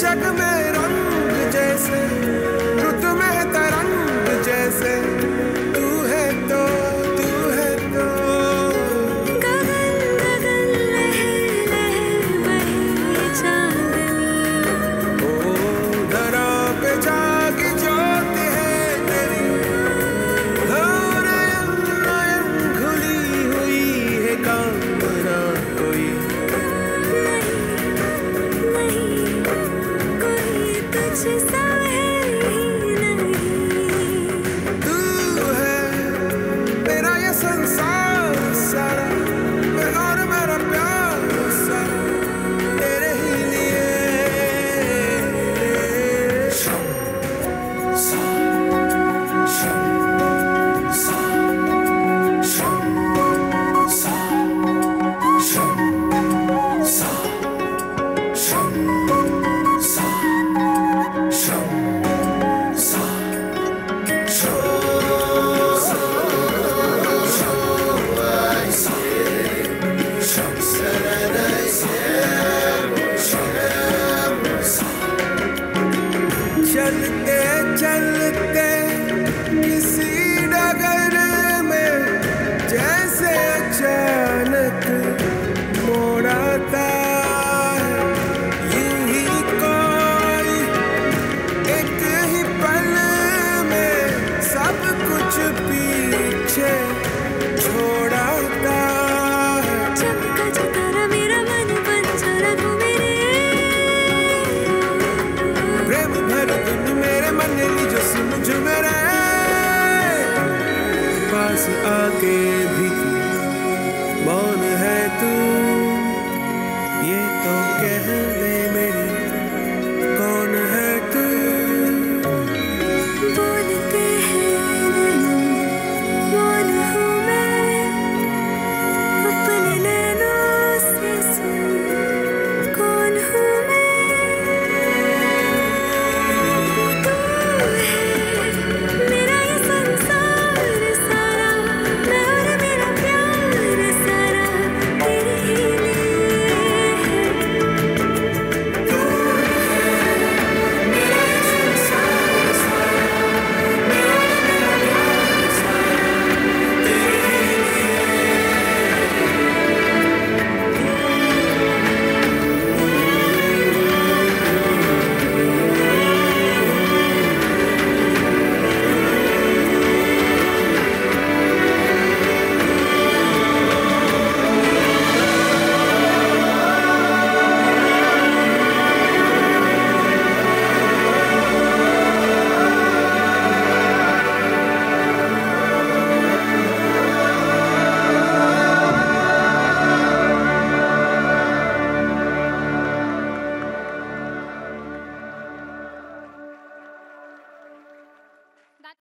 Jack a man. true. पास आके भी